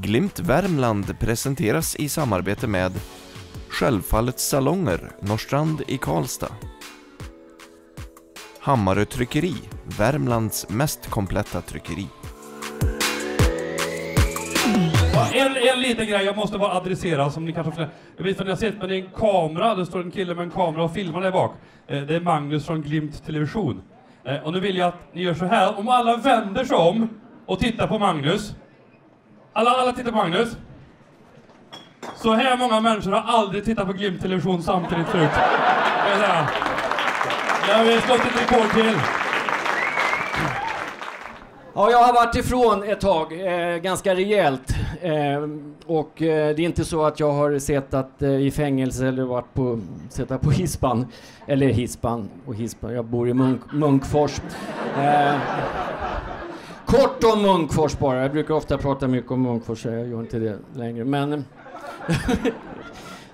Glimt Värmland presenteras i samarbete med Självfallets salonger, Norrstrand i Karlstad. Hammarö Tryckeri, Värmlands mest kompletta tryckeri. En, en liten grej jag måste bara adressera som ni kanske har Jag vet inte om ni har sett men det är en kamera, det står en kille med en kamera och filmar där bak. Eh, det är Magnus från Glimt Television. Eh, och nu vill jag att ni gör så här, om alla vänder sig om och tittar på Magnus. Alla, alla tittar på Magnus. Så här många människor har aldrig tittat på Glimt Television samtidigt förut. Jag säga. Jag vill slå ett rekord till. Ja, jag har varit ifrån ett tag, eh, ganska rejält. Eh, och eh, det är inte så att jag har suttit eh, i fängelse eller varit på, suttit på hispan. Eller hispan och hispan, jag bor i Munk, Munkfors. Eh, Kort om Munkfors bara, jag brukar ofta prata mycket om Munkfors, så jag gör inte det längre. Men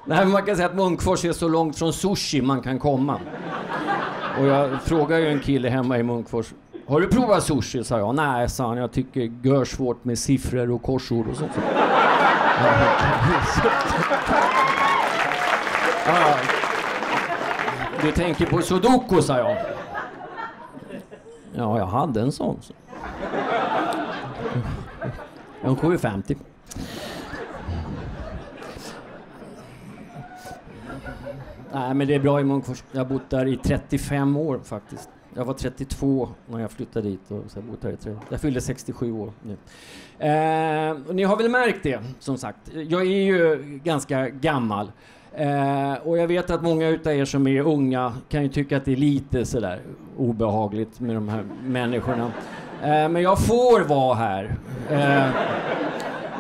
Nej, man kan säga att Munkfors är så långt från sushi man kan komma. Och jag frågade ju en kille hemma i Munkfors har du provat sushi? sa jag. Nej, sa han. Jag tycker det är svårt med siffror och korsord och sånt. Ja. Du tänker på sudoku, sa jag. Ja, jag hade en sån. så. En 750. Nej, men det är bra i Munkfors. Jag har bott där i 35 år faktiskt. Jag var 32 när jag flyttade dit och så jag bott där i tre år. Jag fyllde 67 år nu. Eh, och ni har väl märkt det, som sagt. Jag är ju ganska gammal. Eh, och jag vet att många utav er som är unga kan ju tycka att det är lite sådär obehagligt med de här människorna. Eh, men jag får vara här. Eh,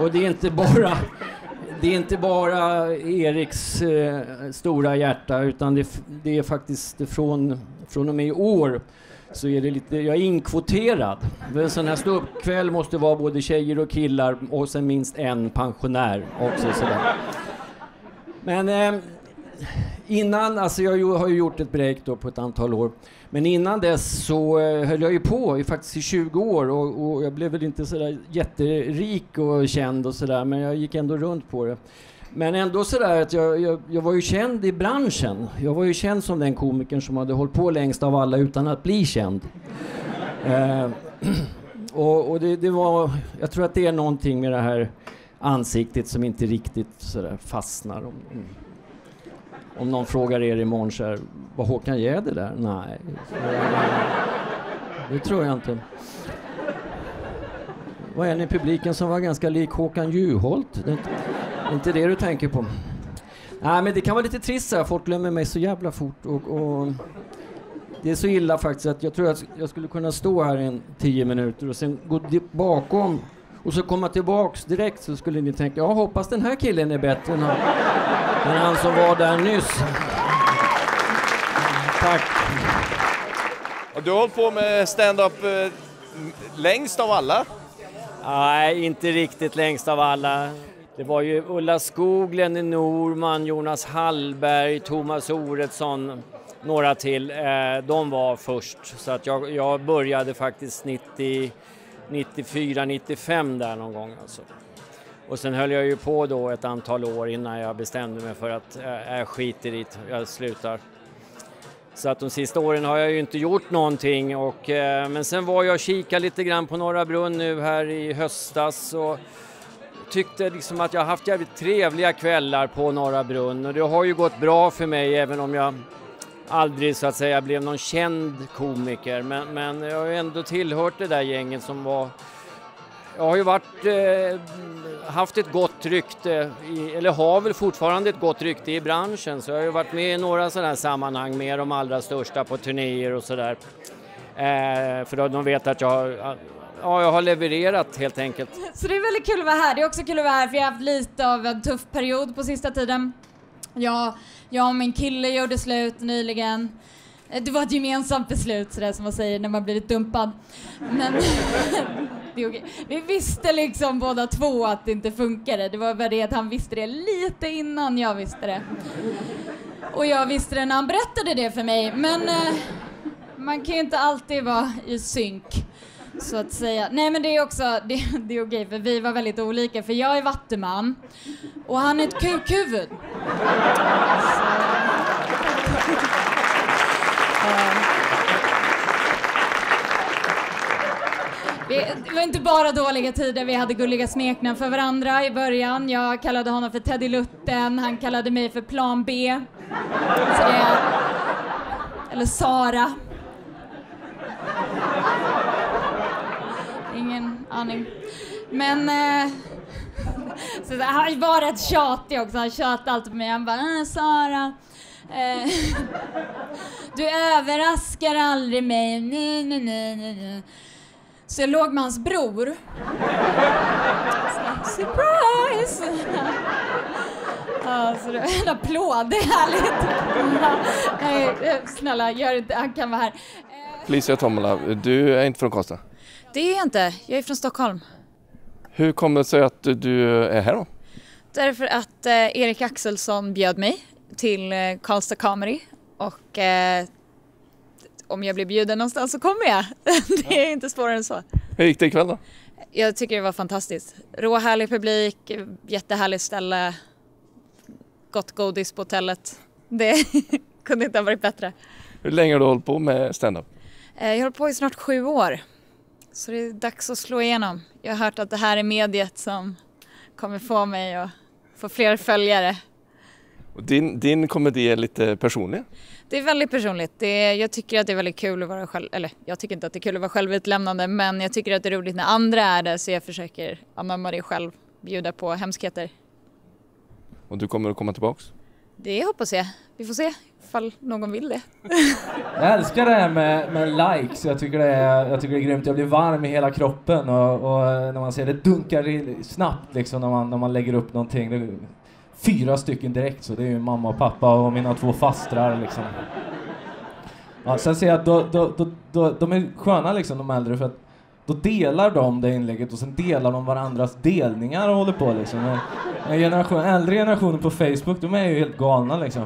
och det är inte bara det är inte bara Eriks eh, stora hjärta utan det, det är faktiskt från, från och med i år så är det lite, jag är inkvoterad. En sån här ståuppkväll måste vara både tjejer och killar och sen minst en pensionär också sådär. Men eh, innan, alltså jag har ju gjort ett break då på ett antal år. Men innan dess så eh, höll jag ju på i faktiskt i 20 år och, och jag blev väl inte sådär jätterik och känd och sådär men jag gick ändå runt på det. Men ändå sådär att jag, jag, jag var ju känd i branschen. Jag var ju känd som den komikern som hade hållit på längst av alla utan att bli känd. Eh, och och det, det var, jag tror att det är någonting med det här ansiktet som inte riktigt sådär fastnar. Om, om, någon frågar er imorgon så här, var Håkan Jäder där? Nej, det tror jag inte. Var en i publiken som var ganska lik Håkan Juholt? Det är inte, det inte det du tänker på? Nej, men det kan vara lite trist så här. folk glömmer mig så jävla fort och, och det är så illa faktiskt att jag tror att jag skulle kunna stå här i tio minuter och sen gå bakom och så komma tillbaks direkt så skulle ni tänka, jag hoppas den här killen är bättre än han, än han som var där nyss. Tack. Och du har hållit på med stand-up eh, längst av alla. Nej, inte riktigt längst av alla. Det var ju Ulla Skog, Lenny Norman, Jonas Hallberg, Thomas Oredsson, några till. Eh, de var först. Så att jag, jag började faktiskt 90, 94, 95 där någon gång. Alltså. Och sen höll jag ju på då ett antal år innan jag bestämde mig för att äh, äh, eh, jag skiter i det, jag slutar. Så att de sista åren har jag ju inte gjort någonting och, äh, men sen var jag och kikade lite grann på Norra Brunn nu här i höstas och tyckte liksom att jag haft jävligt trevliga kvällar på Norra Brunn och det har ju gått bra för mig även om jag aldrig så att säga blev någon känd komiker men, men jag har ju ändå tillhört det där gänget som var jag har ju varit, eh, haft ett gott rykte, i, eller har väl fortfarande ett gott rykte i branschen så jag har ju varit med i några sådana här sammanhang med de allra största på turnéer och sådär. Eh, för då de vet att jag har, ja, jag har levererat helt enkelt. Så det är väldigt kul att vara här. Det är också kul att vara här för jag har haft lite av en tuff period på sista tiden. Jag, jag och min kille gjorde slut nyligen. Eh, det var ett gemensamt beslut sådär som man säger när man blivit dumpad. Men det är okej. Vi visste liksom båda två att det inte funkade. Det var bara det att han visste det lite innan jag visste det. Och jag visste det när han berättade det för mig. Men eh, man kan ju inte alltid vara i synk. Så att säga. Nej men det är också, det, det är okej för vi var väldigt olika för jag är vattuman och han är ett kukhuvud. Så, vi, det var inte bara dåliga tider, vi hade gulliga smeknamn för varandra i början. Jag kallade honom för Teddy Lutten, han kallade mig för Plan B. Så det, eller Sara. Ingen aning. Men... Eh, så, han var rätt tjatig också, han tjatade alltid på mig. Han bara äh, Sara, eh, du överraskar aldrig mig. Nej, nej, nej, nej. Så jag låg med hans bror. Surprise! Ja, så det var en applåd, det är härligt. Nej, snälla, gör inte, han kan vara här. Felicia Tomala, du är inte från Karlstad. Det är jag inte, jag är från Stockholm. Hur kommer det sig att du är här då? Därför att eh, Erik Axelsson bjöd mig till eh, Karlstad Comedy och eh, om jag blir bjuden någonstans så kommer jag. det är inte svårare än så. Hur gick det ikväll då? Jag tycker det var fantastiskt. Råhärlig publik, jättehärligt ställe, gott godis på hotellet. Det kunde inte ha varit bättre. Hur länge har du hållit på med stand-up? Eh, Jag har hållit på i snart sju år. Så det är dags att slå igenom. Jag har hört att det här är mediet som kommer få mig att få fler följare. Och Din, din komedi är lite personlig. Det är väldigt personligt. Det är, jag tycker att det är väldigt kul att vara själv, eller jag tycker inte att det är kul att vara självutlämnande men jag tycker att det är roligt när andra är det så jag försöker anamma det själv, bjuda på hemskheter. Och du kommer att komma tillbaks? Det hoppas jag. Vi får se ifall någon vill det. Jag älskar det här med, med likes, jag tycker, det är, jag tycker det är grymt. Jag blir varm i hela kroppen och, och när man ser det dunkar snabbt liksom när man, när man lägger upp någonting. Fyra stycken direkt så det är ju mamma och pappa och mina två fastrar liksom. Ja, sen ser jag att då, då, då, då, de är sköna liksom de äldre för att då delar de det inlägget och sen delar de varandras delningar och håller på liksom. Men den generation, äldre generationen på Facebook, de är ju helt galna liksom.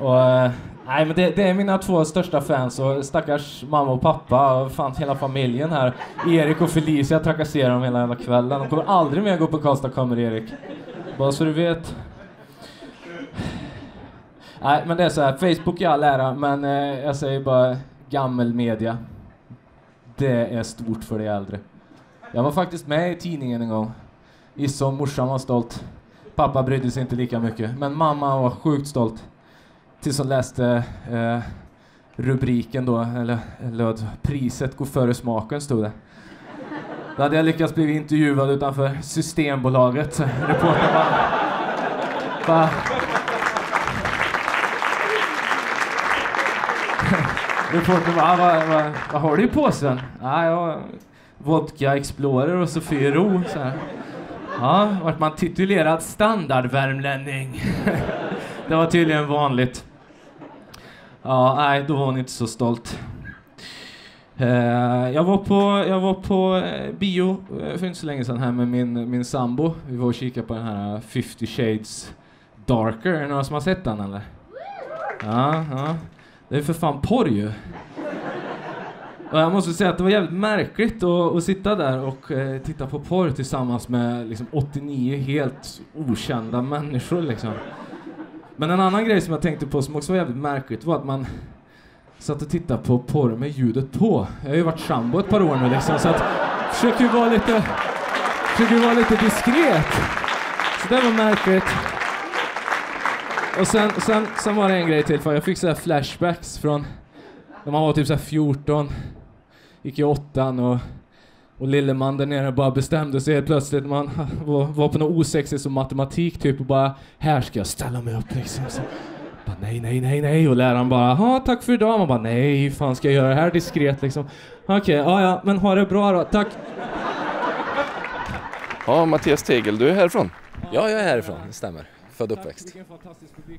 Och, eh, nej men det, det är mina två största fans och stackars mamma och pappa och fan hela familjen här. Erik och Felicia trakasserar dem hela jävla kvällen. De kommer aldrig mer gå på Karlstad kommer Erik. Bara så du vet. Nej men det är så här, Facebook i all ära men eh, jag säger bara gammelmedia. Det är stort för de äldre. Jag var faktiskt med i tidningen en gång. Gissa om morsan var stolt. Pappa brydde sig inte lika mycket. Men mamma var sjukt stolt. Tills hon läste eh, rubriken då, eller löd priset går före smaken stod det. Då hade jag lyckats bli intervjuad utanför Systembolaget. Reportern bara... bara Reportern bara, ah, vad, vad, vad har du i påsen? Ah, ja, jag vodka Explorer och Sofiero. Så här. Ja, vart man titulerad standardvärmlänning. det var tydligen vanligt. Ja, nej, då var hon inte så stolt. Eh, jag var på, jag var på eh, bio eh, för inte så länge sedan här med min, min sambo. Vi var och kikade på den här 50 shades darker. Är det några som har sett den eller? Ja, ja. Det är för fan porr ju. Och jag måste säga att det var jävligt märkligt att, att sitta där och eh, titta på porr tillsammans med liksom, 89 helt okända människor liksom. Men en annan grej som jag tänkte på som också var jävligt märkligt var att man satt och tittade på porr med ljudet på. Jag har ju varit sambo ett par år nu liksom så att försöker ju vara lite, försöker ju vara lite diskret. Så det var märkligt. Och sen, sen, sen var det en grej till för jag fick så här flashbacks från när man var typ så här 14, gick i åttan och, och lilleman där nere bara bestämde sig helt plötsligt. Man var, var på något osexigt som matematik typ och bara här ska jag ställa mig upp liksom. Så, bara, nej, nej, nej, nej och läraren bara ja tack för idag. Man bara nej, hur fan ska jag göra det här diskret liksom? Okej, ja ja, men ha det bra då, tack. Ja, Mattias Tegel, du är härifrån. Ja, jag är härifrån, det stämmer. Född och uppväxt.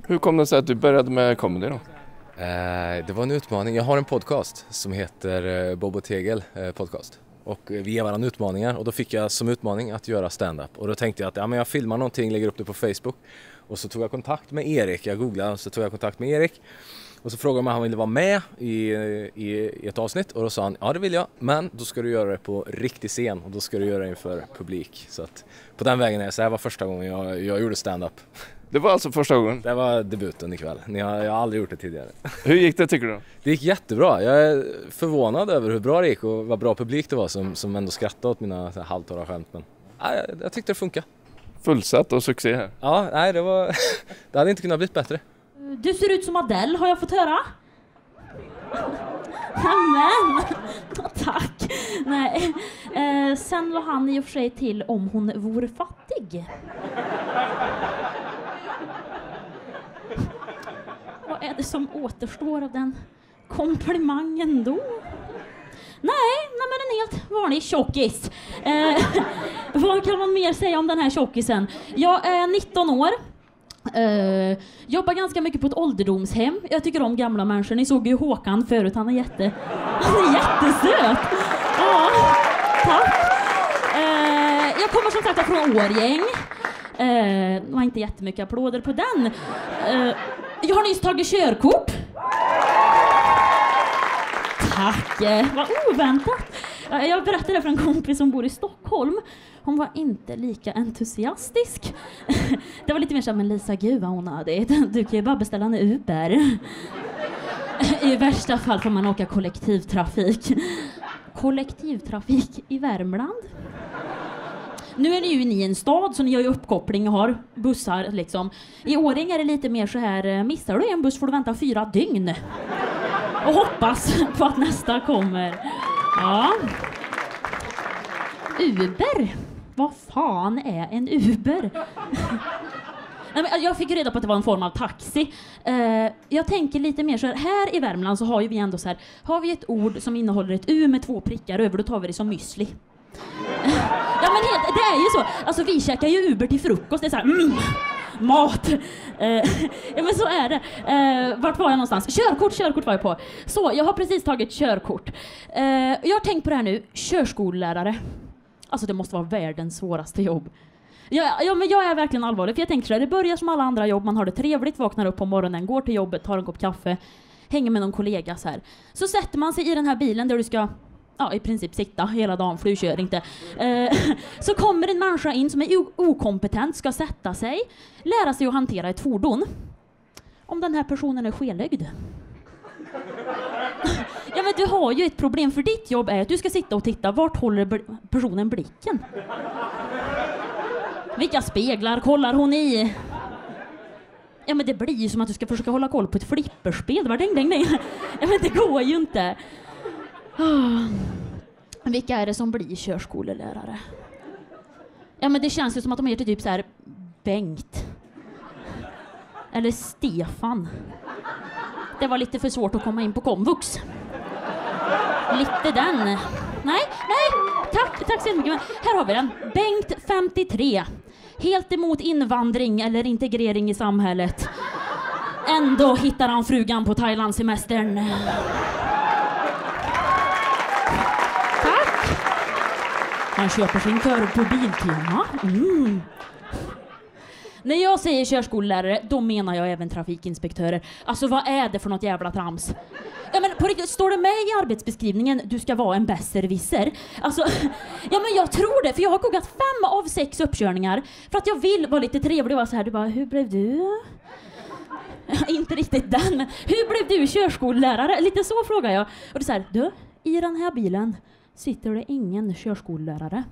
Hur kom det sig att du började med comedy då? Eh, det var en utmaning. Jag har en podcast som heter eh, Bobo Tegel eh, podcast. Och vi ger varandra utmaningar och då fick jag som utmaning att göra stand-up. Och då tänkte jag att ja, men jag filmar någonting, lägger upp det på Facebook. Och så tog jag kontakt med Erik, jag googlade och så tog jag kontakt med Erik. Och så frågade jag om han ville vara med i, i, ett avsnitt och då sa han ja det vill jag men då ska du göra det på riktig scen och då ska du göra det inför publik. Så att på den vägen är det. Så här var första gången jag, jag gjorde stand-up. Det var alltså första gången. Det var debuten ikväll. Ni har, jag har aldrig gjort det tidigare. Hur gick det tycker du? Det gick jättebra. Jag är förvånad över hur bra det gick och vad bra publik det var som, som ändå skrattade åt mina halvtorra skämt. Men ja, jag, jag tyckte det funkade. Fullsatt och succé här. Ja, nej det var... det hade inte kunnat bli bättre. Du ser ut som Adele har jag fått höra. Nämen! Tack! Nej. Eh, sen la han i och för sig till om hon vore fattig. Vad är det som återstår av den komplimangen då? Nej, nej men en helt vanlig tjockis. Eh, vad kan man mer säga om den här tjockisen? Jag är 19 år. Eh, jobbar ganska mycket på ett ålderdomshem. Jag tycker om gamla människor. Ni såg ju Håkan förut, han är jätte... Han är jättesöt! Ja, tack. Eh, jag kommer som sagt från Årgäng. Eh, det var inte jättemycket applåder på den. Eh, jag har nyss tagit körkort. Tack! Vad oväntat. Jag berättade för en kompis som bor i Stockholm. Hon var inte lika entusiastisk. Det var lite mer som men Lisa, gud vad onödigt. Du kan ju bara beställa en Uber. I värsta fall får man åka kollektivtrafik. Kollektivtrafik i Värmland? Nu är ni ju ni i en stad så ni har ju uppkoppling och har bussar liksom. I Årjäng är det lite mer så här, missar du en buss får du vänta fyra dygn. Och hoppas på att nästa kommer. Ja. Uber? Vad fan är en Uber? Jag fick reda på att det var en form av taxi. Eh, jag tänker lite mer så här, här i Värmland så har ju vi ändå så här, har vi ett ord som innehåller ett U med två prickar över, då tar vi det som müsli. ja men helt, det är ju så. Alltså vi käkar ju Uber till frukost, det är så här, mm, mat. Eh, ja men så är det. Eh, vart var jag någonstans? Körkort, körkort var jag på. Så, jag har precis tagit körkort. Eh, jag har tänkt på det här nu, körskollärare. Alltså det måste vara världens svåraste jobb. Ja, ja, men jag är verkligen allvarlig, för jag tänker så här, det börjar som alla andra jobb, man har det trevligt, vaknar upp på morgonen, går till jobbet, tar en kopp kaffe, hänger med någon kollega så här. Så sätter man sig i den här bilen där du ska ja, i princip sitta hela dagen, för du kör inte. Eh, så kommer en människa in som är okompetent, ska sätta sig, lära sig att hantera ett fordon. Om den här personen är skelögd. Ja men du har ju ett problem, för ditt jobb är att du ska sitta och titta, vart håller personen blicken? Vilka speglar kollar hon i? Ja men det blir ju som att du ska försöka hålla koll på ett flipperspel. Var ding, ding, ding. Ja men det går ju inte. Oh. Vilka är det som blir körskolelärare? Ja men det känns ju som att de heter typ så här Bengt. Eller Stefan. Det var lite för svårt att komma in på komvux. Lite den. Nej, nej, tack, tack så jättemycket. Här har vi den. Bengt, 53. Helt emot invandring eller integrering i samhället. Ändå hittar han frugan på Thailandsemestern. Man köper sin kör på Biltema. Mm. När jag säger körskollärare, då menar jag även trafikinspektörer. Alltså vad är det för något jävla trams? Ja men på riktigt, står det med i arbetsbeskrivningen du ska vara en besserwisser? Alltså, ja men jag tror det, för jag har kokat fem av sex uppkörningar för att jag vill vara lite trevlig och vara så här, du bara, hur blev du? Inte riktigt den, men hur blev du körskollärare? Lite så frågar jag. Och det är så här, du, i den här bilen sitter det ingen körskollärare.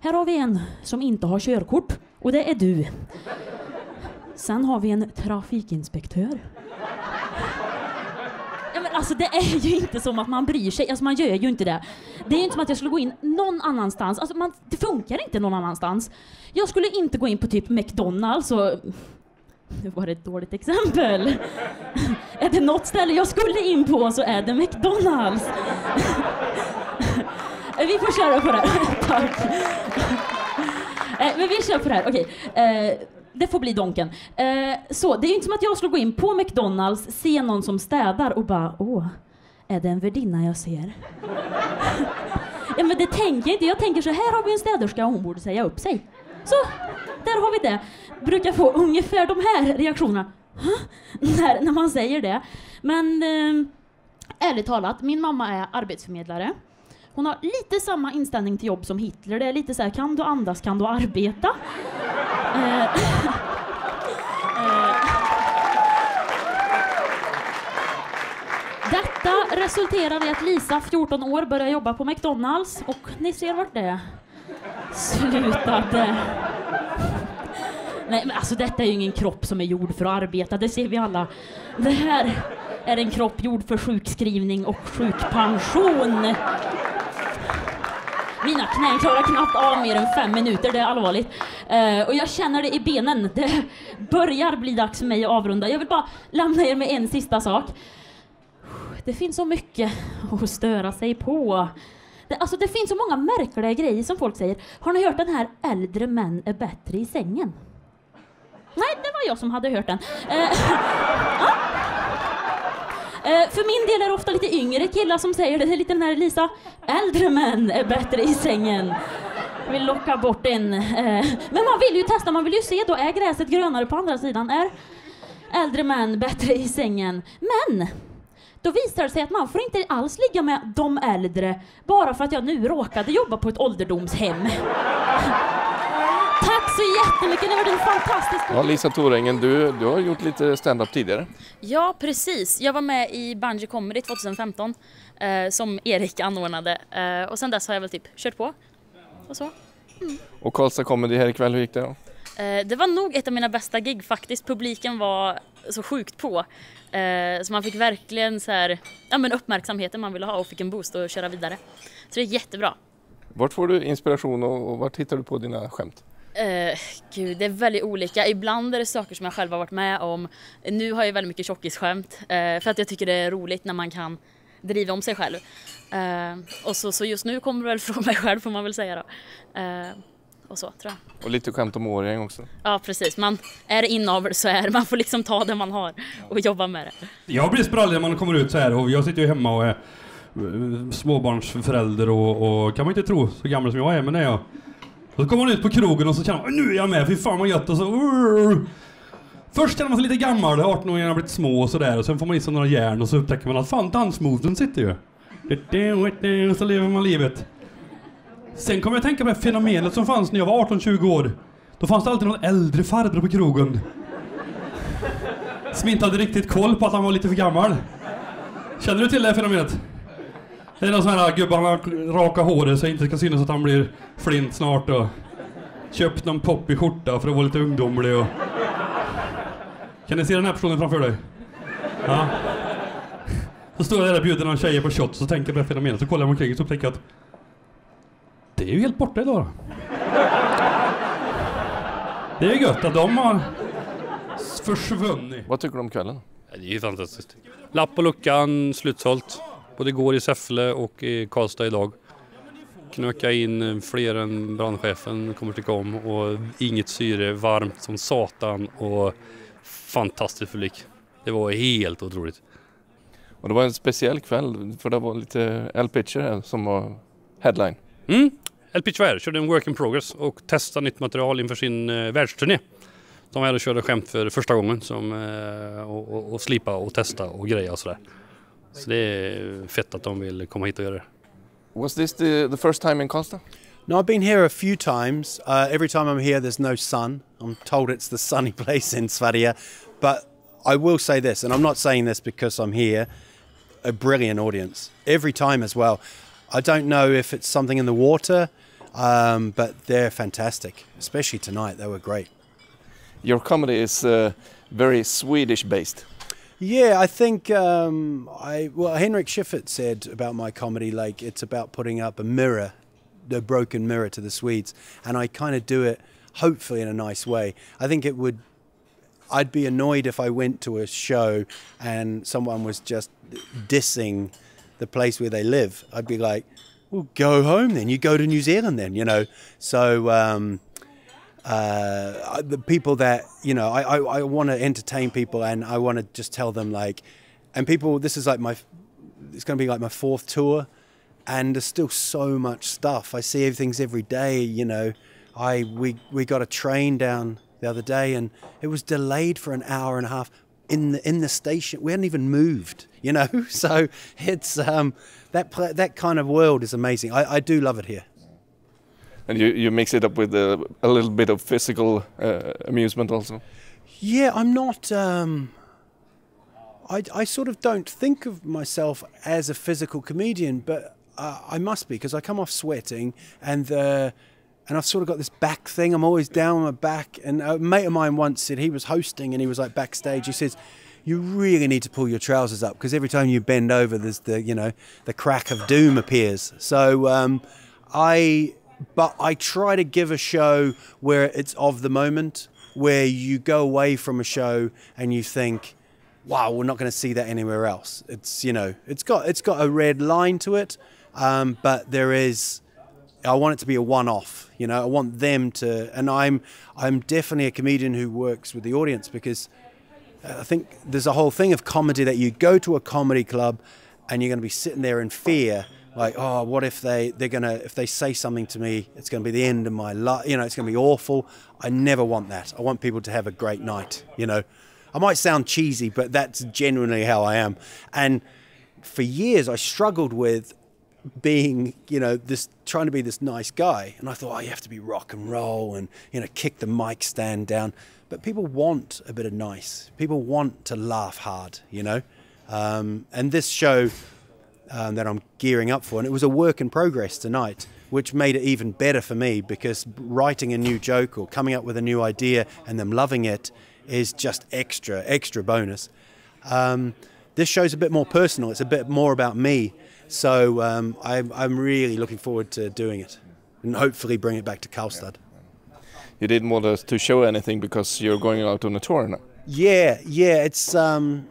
Här har vi en som inte har körkort och det är du. Sen har vi en trafikinspektör. Ja, men alltså det är ju inte som att man bryr sig, alltså man gör ju inte det. Det är ju inte som att jag skulle gå in någon annanstans, alltså man, det funkar inte någon annanstans. Jag skulle inte gå in på typ McDonalds och... Nu var det ett dåligt exempel. är det något ställe jag skulle in på så är det McDonalds. Eh, vi får köra på det här. Tack. Eh, men vi kör på det här, okej. Eh, det får bli Donken. Så, det är ju inte som att jag skulle gå in på McDonalds, se någon som städar och bara åh, är det en värdinna jag ser? ja men det tänker jag inte, jag tänker så här har vi en städerska och hon borde säga upp sig. Så, där har vi det. Brukar få ungefär de här reaktionerna. när, när man säger det. Men eh, ärligt talat, min mamma är arbetsförmedlare. Hon har lite samma inställning till jobb som Hitler. Det är lite så här, kan du andas kan du arbeta. Eh, eh, Detta resulterar i att Lisa, 14 år, börjar jobba på McDonalds och ni ser vart det slutade. Nej men alltså detta är ju ingen kropp som är gjord för att arbeta, det ser vi alla. Det här är en kropp gjord för sjukskrivning och sjukpension. Mina knän klarar knappt av mer än fem minuter, det är allvarligt. Uh, och jag känner det i benen. Det börjar bli dags för mig att avrunda. Jag vill bara lämna er med en sista sak. Det finns så mycket att störa sig på. Det, alltså det finns så många märkliga grejer som folk säger. Har ni hört den här äldre män är bättre i sängen? Nej, det var jag som hade hört den. Uh. Eh, för min del är det ofta lite yngre killar som säger det. Det är lite den här Lisa, äldre män är bättre i sängen. Jag vill locka bort en. Eh. men man vill ju testa, man vill ju se då, är gräset grönare på andra sidan? Är äldre män bättre i sängen? Men då visar det sig att man får inte alls ligga med de äldre bara för att jag nu råkade jobba på ett ålderdomshem. Så jättemycket, det var en fantastisk Ja, Lisa Torängen, du, du har gjort lite stand-up tidigare. Ja, precis. Jag var med i Bungee Comedy 2015 eh, som Erik anordnade eh, och sen dess har jag väl typ kört på och så. Mm. Och Karlstad Comedy här ikväll, hur gick det då? Eh, det var nog ett av mina bästa gig faktiskt. Publiken var så sjukt på. Eh, så man fick verkligen så här, ja, men uppmärksamheten man ville ha och fick en boost och köra vidare. Så det är jättebra. Vart får du inspiration och, och vart hittar du på dina skämt? Uh, gud, det är väldigt olika. Ibland är det saker som jag själv har varit med om. Nu har jag väldigt mycket tjockisskämt uh, för att jag tycker det är roligt när man kan driva om sig själv. Uh, och så, så just nu kommer det väl från mig själv får man väl säga då. och så tror jag. Och lite skämt om Årjäng också. Ja precis, man är inavel så är. Man får liksom ta det man har och jobba med det. Jag blir sprallig när man kommer ut så här och jag sitter ju hemma och är småbarnsförälder och, och kan man inte tro så gammal som jag är men det är jag. Och så kommer man ut på krogen och så känner man nu är jag med, fy fan vad gött och så Först känner man sig lite gammal, 18-åringarna har blivit små och sådär och sen får man i sig några järn och så upptäcker man att fan dansmoven sitter ju. Och så lever man livet. Sen kommer jag att tänka på det fenomenet som fanns när jag var 18-20 år. Då fanns det alltid någon äldre farbror på krogen. Som inte hade riktigt koll på att han var lite för gammal. Känner du till det här fenomenet? Det är någon sån här gubbe, han har raka håret så det inte ska synas att han blir flint snart och köpt någon poppig skjorta för att vara lite ungdomlig och... Kan ni se den här personen framför dig? Ja. Så står jag där och bjuder någon tjejer på shot och så tänker jag på det fenomenet så kollar jag omkring och så upptäcker jag att det är ju helt borta idag. Det är ju gött att de har försvunnit. Vad tycker du om kvällen? Det är ju fantastiskt. Lapp på luckan, slutsålt. Både igår i Säffle och i Karlstad idag. Knöka in fler än brandchefen kommer tycka om och inget syre, varmt som satan och fantastisk publik. Det var helt otroligt. Och det var en speciell kväll för det var lite L Pitcher här som var headline. Mm. El Pitcher var här, körde en work in progress och testade nytt material inför sin eh, världsturné. De var här och körde skämt för första gången som, eh, och, och, och slipa och testa och greja och sådär. Så det är fett att de vill komma hit och göra det. Was this the, the first time in Costa? No, I've been here a few times. Uh, every time I'm here, there's no sun. I'm told it's the sunny place in Sverige. But I will say this, and I'm not saying this because I'm here, a brilliant audience. Every time as well. I don't know if it's something in the water, um, but they're fantastic. Especially tonight, they were great. Your comedy is uh, very Swedish based. Yeah, I think um, I well Henrik Schiffert said about my comedy like it's about putting up a mirror, a broken mirror to the Swedes, and I kind of do it hopefully in a nice way. I think it would. I'd be annoyed if I went to a show and someone was just dissing the place where they live. I'd be like, "Well, go home then. You go to New Zealand then." You know. So. Um, uh, the people that you know, I, I, I want to entertain people, and I want to just tell them like, and people, this is like my, it's going to be like my fourth tour, and there's still so much stuff. I see things every day. You know, I we we got a train down the other day, and it was delayed for an hour and a half in the in the station. We hadn't even moved, you know. So it's um, that that kind of world is amazing. I, I do love it here. And you, you mix it up with a, a little bit of physical uh, amusement also. Yeah, I'm not. Um, I, I sort of don't think of myself as a physical comedian, but uh, I must be because I come off sweating and uh, and I've sort of got this back thing. I'm always down on my back. And a mate of mine once said he was hosting and he was like backstage. He says, "You really need to pull your trousers up because every time you bend over, there's the you know the crack of doom appears." So um, I, but I try to give a show where it's of the moment, where you go away from a show and you think wow, we're not going to see that anywhere else. It's you know, it's got it's got a red line to it, um, but there is. I want it to be a one-off. You know, I want them to, and I'm I'm definitely a comedian who works with the audience because I think there's a whole thing of comedy that you go to a comedy club and you're going to be sitting there in fear like oh what if they they're to if they say something to me it's to be the end of my life you know it's to be awful i never want that i want people to have a great night you know I might sound cheesy, but that's genuinely how I am. And for years, I struggled with being, you know, this trying to be this nice guy. And I thought, oh, you have to be rock and roll and, you know, kick the mic stand down. But people want a bit of nice. People want to laugh hard, you know. Um, and this show um, that I'm gearing up for, and it was a work in progress tonight, which made it even better for me because writing a new joke or coming up with a new idea and them loving it is just extra, extra bonus. Um, this show's a bit more personal. It's a bit more about me. So um, I'm, I'm really looking forward to doing it and hopefully bring it back to Karlstad. You didn't want us to show anything because you're going out on a tour now. Yeah, yeah. It's um,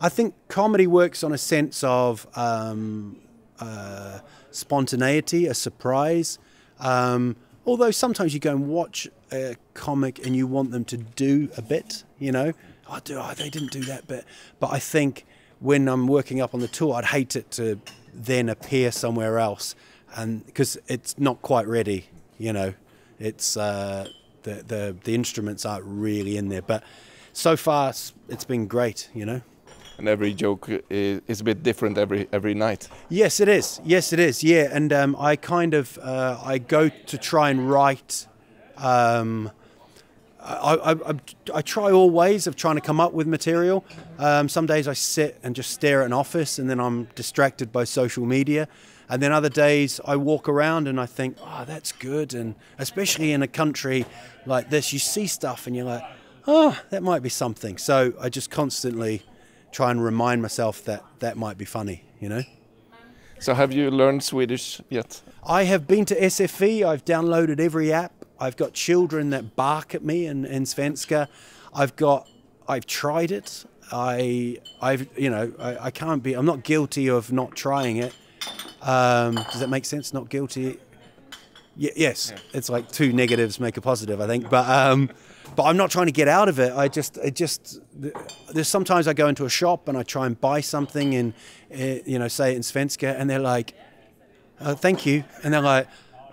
I think comedy works on a sense of um, uh, spontaneity, a surprise. Um, although sometimes you go and watch a comic and you want them to do a bit, you know, I do. Oh, they didn't do that bit, but I think when I'm working up on the tour, I'd hate it to then appear somewhere else, and because it's not quite ready, you know, it's uh, the the the instruments aren't really in there, but so far it's been great, you know. And every joke is, is a bit different every every night. Yes, it is. Yes, it is. Yeah, and um, I kind of uh, I go to try and write um, I, I, I, try all ways of trying to come up with material. Um, some days I sit and just stare at an office and then I'm distracted by social media. And then other days I walk around and I think, oh, that's good. And especially in a country like this, you see stuff and you're like, oh, that might be something. So I just constantly try and remind myself that that might be funny, you know? So have you learned Swedish yet? I have been to SFE. I've downloaded every app. I've got children that bark at me in, in Svenska. I've got, I've tried it. I, I've, you know, I, I can't be, I'm not guilty of not trying it. Um, does that make sense? Not guilty. Y- yes, yeah. it's like two negatives make a positive, I think. But, um, but I'm not trying to get out of it. I just, it just, there's sometimes I go into a shop and I try and buy something and, uh, you know, say it in Svenska, and they're like, oh, "Thank you," and they're like,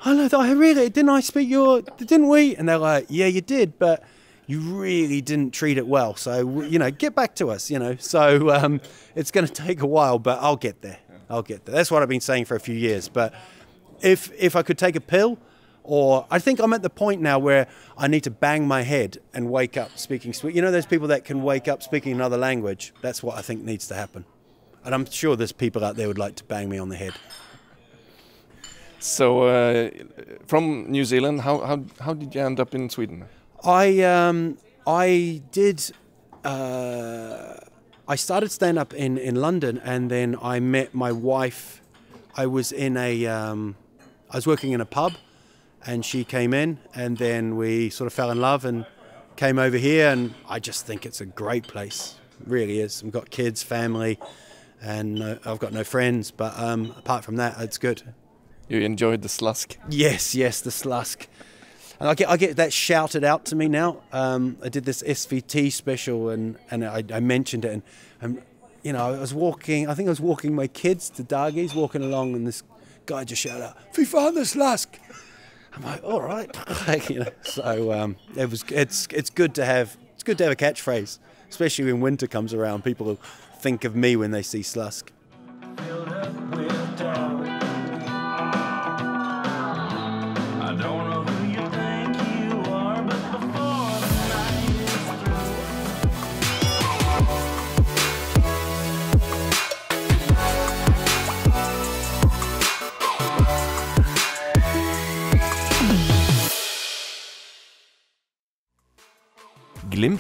I I really didn't I speak your didn't we? And they're like, yeah, you did, but you really didn't treat it well. So you know, get back to us. You know, so um, it's going to take a while, but I'll get there. I'll get there. That's what I've been saying for a few years. But if if I could take a pill, or I think I'm at the point now where I need to bang my head and wake up speaking. You know, there's people that can wake up speaking another language. That's what I think needs to happen. And I'm sure there's people out there would like to bang me on the head. So, uh, from New Zealand, how, how how did you end up in Sweden? I um, I did. Uh, I started stand up in in London, and then I met my wife. I was in a um, I was working in a pub, and she came in, and then we sort of fell in love and came over here, and I just think it's a great place. It really is. I've got kids, family, and uh, I've got no friends, but um, apart from that, it's good. You enjoyed the slusk? Yes, yes, the slusk. And I get I get that shouted out to me now. Um, I did this SVT special and and I, I mentioned it and, and you know I was walking. I think I was walking my kids to Dagi's, walking along, and this guy just shouted out, "Fy fan, the slusk!" I'm like, all right, like, you know. So um, it was. It's it's good to have. It's good to have a catchphrase, especially when winter comes around. People think of me when they see Slusk.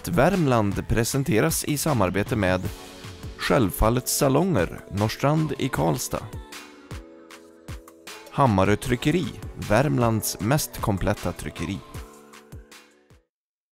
Glimt Värmland presenteras i samarbete med Självfallets salonger, Norrstrand i Karlstad. Hammarö Tryckeri, Värmlands mest kompletta tryckeri.